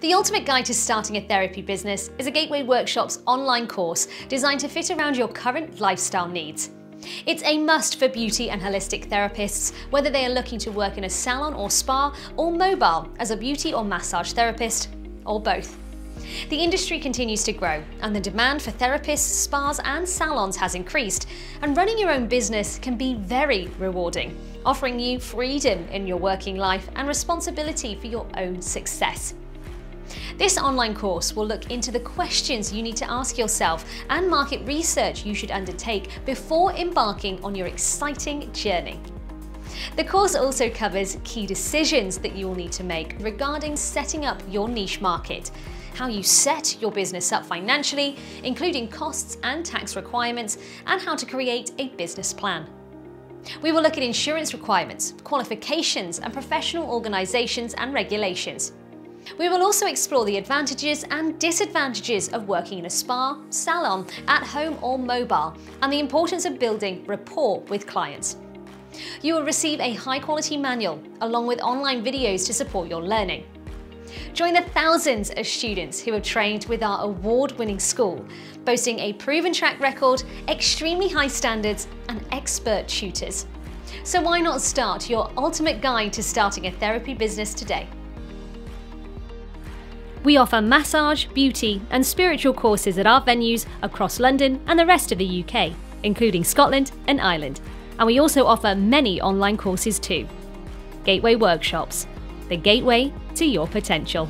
The Ultimate Guide to Starting a Therapy Business is a Gateway Workshops online course designed to fit around your current lifestyle needs. It's a must for beauty and holistic therapists, whether they are looking to work in a salon or spa, or mobile as a beauty or massage therapist, or both. The industry continues to grow, and the demand for therapists, spas, and salons has increased, and running your own business can be very rewarding, offering you freedom in your working life and responsibility for your own success. This online course will look into the questions you need to ask yourself and market research you should undertake before embarking on your exciting journey. The course also covers key decisions that you will need to make regarding setting up your niche market, how you set your business up financially, including costs and tax requirements, and how to create a business plan. We will look at insurance requirements, qualifications, and professional organisations and regulations. We will also explore the advantages and disadvantages of working in a spa, salon, at home or mobile, and the importance of building rapport with clients. You will receive a high quality manual along with online videos to support your learning. Join the thousands of students who have trained with our award-winning school, boasting a proven track record, extremely high standards and expert tutors. So why not start your ultimate guide to starting a therapy business today? We offer massage, beauty, and spiritual courses at our venues across London and the rest of the UK, including Scotland and Ireland. And we also offer many online courses too. Gateway Workshops, the gateway to your potential.